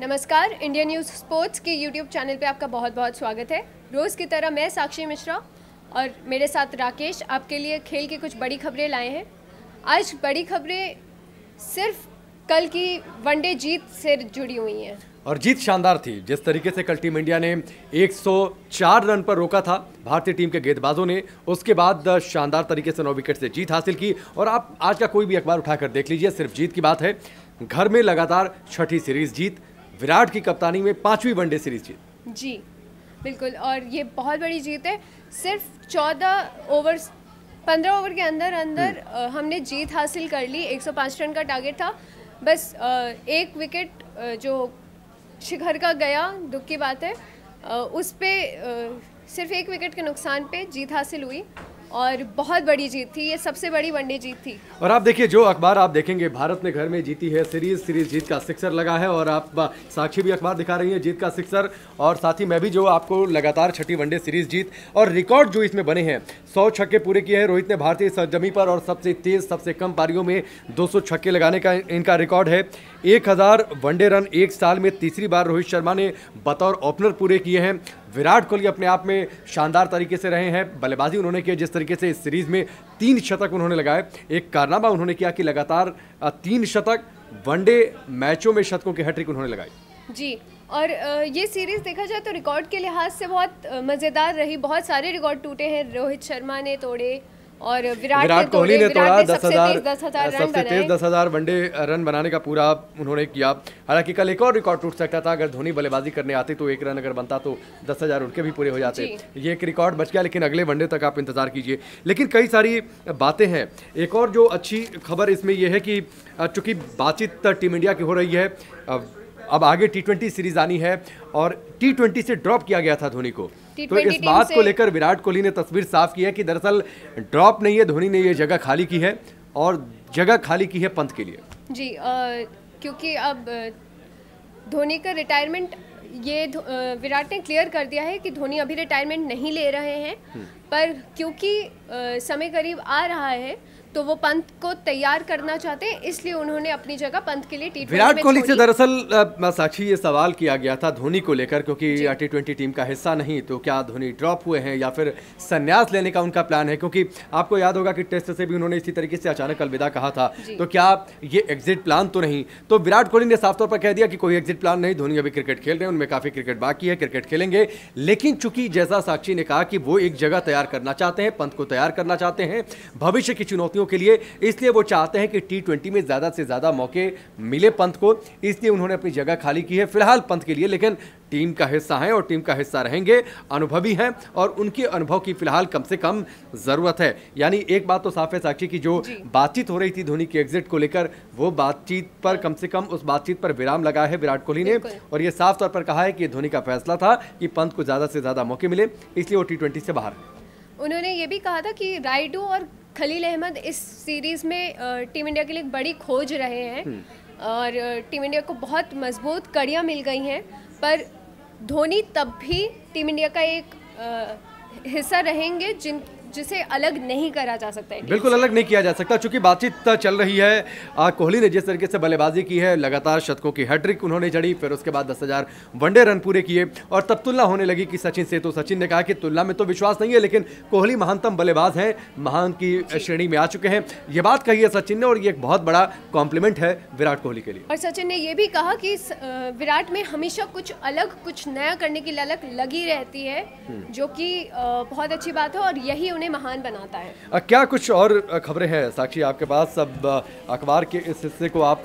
नमस्कार India news sports के YouTube channel पे आपका बहुत बहुत स्वागत है। रोज़ की तरह मैं साक्षी मिश्रा और मेरे साथ राकेश आपके लिए खेल की कुछ बड़ी खबरें लाए हैं। आज बड़ी खबरें सिर्फ़ कल की वनडे जीत से जुड़ी हुई हैं। और जीत शानदार थी। जिस तरीके से कल टीम इंडिया ने 104 रन पर रोका था, भारतीय टीम के गेंदबाजों ने, उसके बाद शानदार तरीके से नौ विकेट से जीत हासिल की। और आप आज का कोई भी अखबार उठाकर देख लीजिए, सिर्फ़ जीत की बात है। घर में लगातार छठी सीरीज़ जीत विराट की कप्तानी में पांचवी वनडे सीरीज़ जीत। जी बिल्कुल और ये बहुत बड़ी जीत है। सिर्फ़ चौदह ओवर पंद्रह ओवर के अंदर अंदर अ, हमने जीत हासिल कर ली। 105 रन का टारगेट था। बस एक विकेट जो शिखर का गया दुख की बात है उस पर सिर्फ़ एक विकेट के नुकसान पे जीत हासिल हुई। और बहुत बड़ी जीत थी, ये सबसे बड़ी वनडे जीत थी। और आप देखिए, जो अखबार आप देखेंगे, भारत ने घर में जीती है सीरीज़। सीरीज़ जीत का सिक्सर लगा है और आप साक्षी भी अखबार दिखा रही है जीत का सिक्सर। और साथ ही मैं भी जो आपको लगातार छठी वनडे सीरीज़ जीत और रिकॉर्ड जो इसमें बने हैं, सौ छक्के पूरे किए हैं। रोहित ने भारतीय सरजमी पर और सबसे तेज, सबसे कम पारियों में 200 छक्के लगाने का इनका रिकॉर्ड है। 1000 वनडे रन एक साल में तीसरी बार रोहित शर्मा ने बतौर ओपनर पूरे किए हैं। विराट कोहली अपने आप में शानदार तरीके से रहे हैं। बल्लेबाजी उन्होंने की जिस तरीके से इस सीरीज़ में तीन शतक उन्होंने लगाए। एक कारनामा उन्होंने किया कि लगातार तीन शतक वनडे मैचों में शतकों की हैट्रिक उन्होंने लगाई। जी, और ये सीरीज़ देखा जाए तो रिकॉर्ड के लिहाज से बहुत मज़ेदार रही। बहुत सारे रिकॉर्ड टूटे हैं। रोहित शर्मा ने तोड़े और विराट, विराट कोहली ने तोड़ा दस हज़ार सबसे तेज दस हज़ार वनडे रन बनाने का पूरा उन्होंने किया। हालाँकि कल एक और रिकॉर्ड टूट सकता था। अगर धोनी बल्लेबाजी करने आते तो एक रन अगर बनता तो दस हज़ार उनके भी पूरे हो जाते। ये एक रिकॉर्ड बच गया लेकिन अगले वनडे तक आप इंतज़ार कीजिए। लेकिन कई सारी बातें हैं। एक और जो अच्छी खबर इसमें यह है कि चूँकि बातचीत टीम इंडिया की हो रही है अब आगे टी सीरीज़ आनी है और टी से ड्रॉप किया गया था धोनी को। तो इस बात को लेकर विराट कोहली ने तस्वीर साफ़ की है कि दरअसल ड्रॉप नहीं है धोनी ने ये जगह खाली की है और जगह खाली की है पंत के लिए। जी अ, क्योंकि अब धोनी का रिटायरमेंट ये विराट ने क्लियर कर दिया है कि धोनी अभी रिटायरमेंट नहीं ले रहे हैं। पर क्योंकि समय करीब आ रहा है तो वो पंत को तैयार करना चाहते हैं इसलिए उन्होंने अपनी जगह पंत के लिए टी विराट कोहली से दरअसल साक्षी ये सवाल किया गया था धोनी को लेकर क्योंकि टी ट्वेंटी टीम का हिस्सा नहीं तो क्या धोनी ड्रॉप हुए हैं या फिर संन्यास लेने का उनका प्लान है? क्योंकि आपको याद होगा कि टेस्ट से भी उन्होंने इसी तरीके से अचानक अलविदा कहा था। तो क्या ये एग्जिट प्लान तो नहीं? तो विराट कोहली ने साफ़ तौर पर कह दिया कि कोई एग्जिट प्लान नहीं धोनी अभी क्रिकेट खेल रहे हैं उनमें काफ़ी क्रिकेट बाकी है क्रिकेट खेलेंगे। लेकिन चूँकि जैसा साक्षी ने कहा कि वो एक जगह तैयार करना चाहते हैं पंत को तैयार करना चाहते हैं भविष्य की चुनौतियों के लिए। इसलिए वो चाहते हैं कि टी ट्वेंटी में ज़्यादा से ज़्यादा मौके मिले पंत को। इसलिए उन्होंने अपनी जगह खाली की है फ़िलहाल पंत के लिए लेकिन टीम का हिस्सा हैं और टीम का हिस्सा रहेंगे अनुभवी हैं और उनके अनुभव की फ़िलहाल कम से कम ज़रूरत है। यानी एक बात तो साफ़ है साक्षी की जो बातचीत हो रही थी धोनी के एग्जिट को लेकर वो बातचीत पर कम से कम उस बातचीत पर विराम लगाया है विराट कोहली ने। और ये साफ़ तौर पर कहा है कि धोनी का फैसला था कि पंत को ज़्यादा से ज़्यादा मौके मिले इसलिए वो टी से बाहर उन्होंने ये भी कहा था कि राइडू और खलील अहमद इस सीरीज़ में टीम इंडिया के लिए एक बड़ी खोज रहे हैं। और टीम इंडिया को बहुत मज़बूत कड़ियाँ मिल गई हैं पर धोनी तब भी टीम इंडिया का एक हिस्सा रहेंगे जिन जिसे अलग नहीं करा जा सकता है। बिल्कुल अलग नहीं किया जा सकता चूँकि बातचीत चल रही है। कोहली ने जिस तरीके से बल्लेबाजी की है लगातार शतकों की हैट्रिक उन्होंने जड़ी फिर उसके बाद दस हज़ार वनडे रन पूरे किए और तब तुलना होने लगी कि सचिन से तो सचिन ने कहा कि तुलना में तो विश्वास नहीं है लेकिन कोहली महानतम बल्लेबाज हैं महान की श्रेणी में आ चुके हैं। ये बात कही है सचिन ने और ये एक बहुत बड़ा कॉम्प्लीमेंट है विराट कोहली के लिए। और सचिन ने ये भी कहा कि विराट में हमेशा कुछ अलग कुछ नया करने की ललक लगी रहती है जो कि बहुत अच्छी बात है और यही उन्हें महान बनाता है। आ, क्या कुछ और खबरें हैं? साक्षी आपके पास अब अखबार के इस हिस्से को आप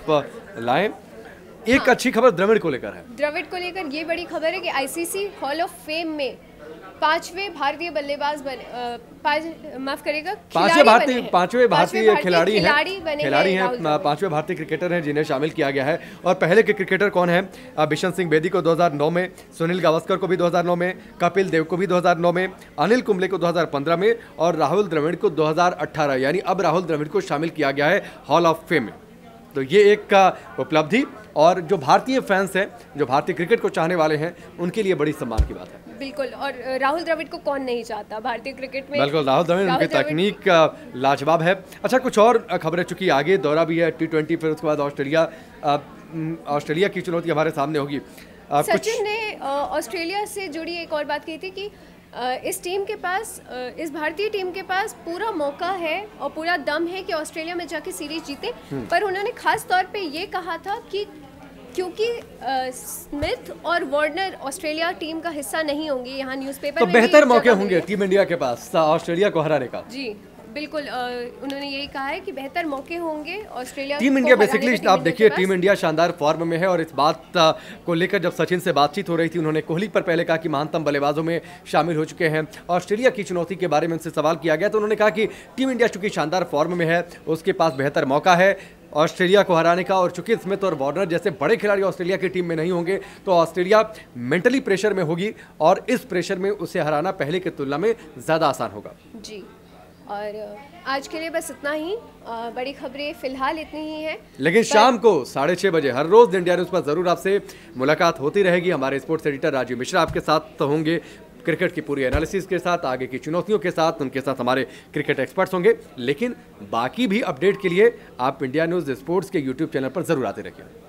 लाएँ। एक हाँ। अच्छी खबर द्रविड़ को लेकर है। द्रविड़ को लेकर ये बड़ी खबर है कि आईसीसी हॉल ऑफ़ फेम में पाँचवें भारतीय बल्लेबाज बने माफ़ करेगा पाँचवें भारतीय पाँचवें भारतीय खिलाड़ी हैं। खिलाड़ी हैं पाँचवें भारतीय क्रिकेटर हैं जिन्हें शामिल किया गया है। और पहले के क्रिकेटर कौन है? बिशन सिंह बेदी को 2009 में सुनील गावस्कर को भी 2009 में कपिल देव को भी 2009 में अनिल कुंबले को 2015 में और राहुल द्रविड़ को 2018 यानी अब राहुल द्रविड़ को शामिल किया गया है हॉल ऑफ़ फेम में। तो ये एक उपलब्धि और जो भारतीय फैंस हैं जो भारतीय क्रिकेट को चाहने वाले हैं उनके लिए बड़ी सम्मान की बात है। बिल्कुल और राहुल द्रविड़ को कौन नहीं चाहता? भारतीय क्रिकेट में बिल्कुल राहुल द्रविड़ उनकी तकनीक लाजवाब है। अच्छा कुछ और खबरें चुकी आगे दौरा भी है टी ट्वेंटी फिर उसके बाद ऑस्ट्रेलिया ऑस्ट्रेलिया की चुनौती हमारे सामने होगी। सचिन ने ऑस्ट्रेलिया से जुड़ी एक और बात कही थी कि इस टीम के पास इस भारतीय टीम के पास पूरा मौका है और पूरा दम है कि ऑस्ट्रेलिया में जाके सीरीज़ जीते। हम्म। पर उन्होंने खास तौर पे ये कहा था कि क्योंकि स्मिथ और वार्नर ऑस्ट्रेलिया टीम का हिस्सा नहीं होंगे यहाँ न्यूज़पेपर तो बेहतर मौके होंगे टीम इंडिया के पास ऑस्ट्रेलिया को हराने का। जी बिल्कुल उन्होंने यही कहा है कि बेहतर मौके होंगे ऑस्ट्रेलिया टीम इंडिया बेसिकली आप देखिए टीम इंडिया शानदार फॉर्म में है और इस बात को लेकर जब सचिन से बातचीत हो रही थी उन्होंने कोहली पर पहले कहा कि महानतम बल्लेबाजों में शामिल हो चुके हैं। ऑस्ट्रेलिया की चुनौती के बारे में उनसे सवाल किया गया तो उन्होंने कहा कि टीम इंडिया चूँकि शानदार फॉर्म में है उसके पास बेहतर मौका है। ऑस्ट्रेलिया को हराने का और चूँकि स्मिथ और वार्नर जैसे बड़े खिलाड़ी ऑस्ट्रेलिया की टीम में नहीं होंगे तो ऑस्ट्रेलिया मेंटली प्रेशर में होगी और इस प्रेशर में उसे हराना पहले की तुलना में ज़्यादा आसान होगा। जी और आज के लिए बस इतना ही। बड़ी खबरें फ़िलहाल इतनी ही हैं। लेकिन पर... शाम को साढ़े छः बजे हर रोज इंडिया न्यूज़ पर ज़रूर आपसे मुलाकात होती रहेगी। हमारे स्पोर्ट्स एडिटर राजीव मिश्रा आपके साथ होंगे। क्रिकेट की पूरी एनालिसिस के साथ, आगे की चुनौतियों के साथ, उनके साथ हमारे क्रिकेट एक्सपर्ट्स होंगे। लेकिन बाकी भी अपडेट के लिए आप इंडिया न्यूज़ स्पोर्ट्स के यूट्यूब चैनल पर ज़रूर आते रहिए।